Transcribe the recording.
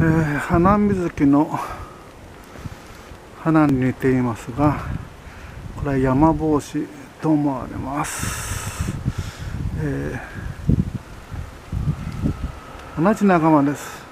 えー、花水木の花に似ていますがこれは山帽子と思われます、えー、同じ仲間です。